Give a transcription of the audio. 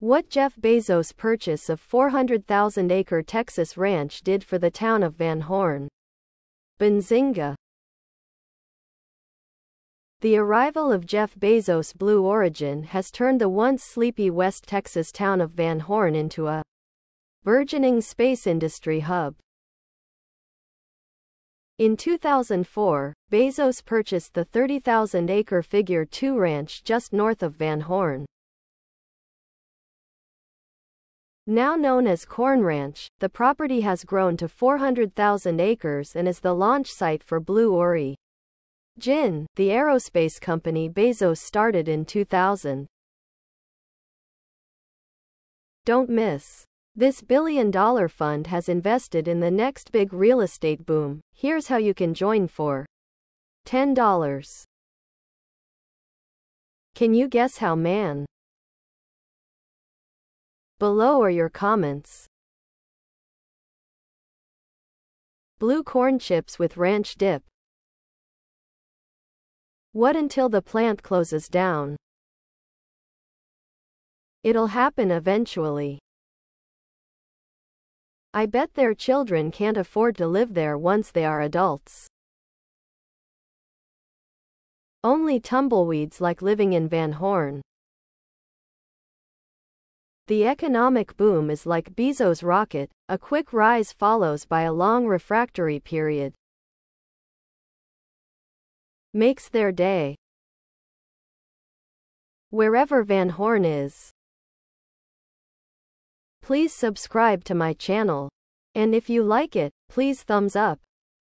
What Jeff Bezos' purchase of 400,000-acre Texas ranch did for the town of Van Horn. Benzinga. The arrival of Jeff Bezos' Blue Origin has turned the once sleepy West Texas town of Van Horn into a burgeoning space industry hub. In 2004, Bezos purchased the 30,000-acre Figure 2 ranch just north of Van Horn. Now known as Corn Ranch, the property has grown to 400,000 acres and is the launch site for Blue Ori. Jin, the aerospace company Bezos started in 2000. Don't miss. This billion dollar fund has invested in the next big real estate boom. Here's how you can join for $10. Can you guess how man? Below are your comments. Blue corn chips with ranch dip. What until the plant closes down? It'll happen eventually. I bet their children can't afford to live there once they are adults. Only tumbleweeds like living in Van Horn. The economic boom is like Bezos' rocket, a quick rise follows by a long refractory period. Makes their day. Wherever Van Horn is. Please subscribe to my channel. And if you like it, please thumbs up.